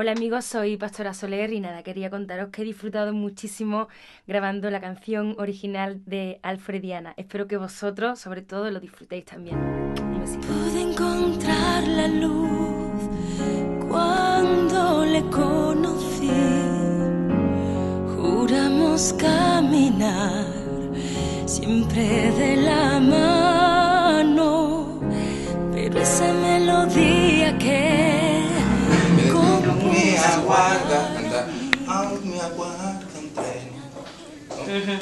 Hola amigos, soy Pastora Soler y nada, quería contaros que he disfrutado muchísimo grabando la canción original de Alfrediana. Espero que vosotros, sobre todo, lo disfrutéis también. Pude encontrar la luz cuando le conocí. Juramos caminar siempre de la me.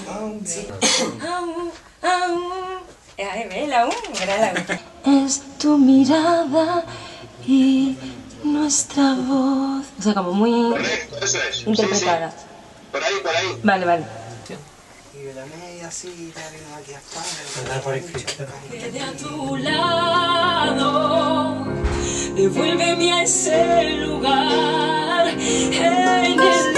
Aún Aún, la es tu mirada y nuestra voz. O sea, como muy Correcto, eso es. Sí, interpretada. sí. Por ahí, por ahí. Vale, vale. Y la media así, aquí a tu lado, devuélveme a ese lugar en el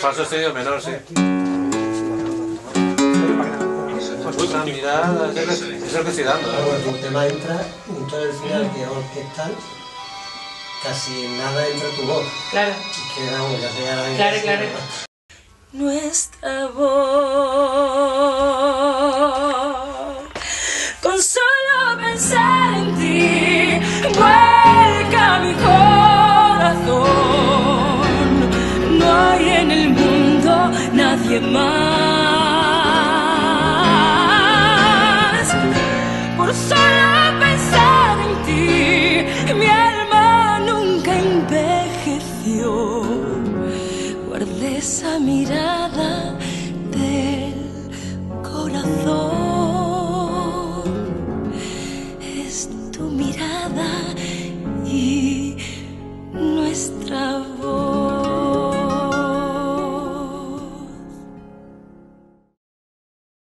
Falso estudio menor, sí. Una mirada, eso es eso es lo que estoy dando. Pero ¿eh? bueno, tu tema entra justo en el final, que es orquestal, casi en nada entra tu voz. Claro. Que era como que hacía la Claro, claro. Nuestra voz, en el mundo nadie más. Por solo pensar en ti, mi alma nunca envejeció. Guardé esa mirada del corazón. Es tu mirada y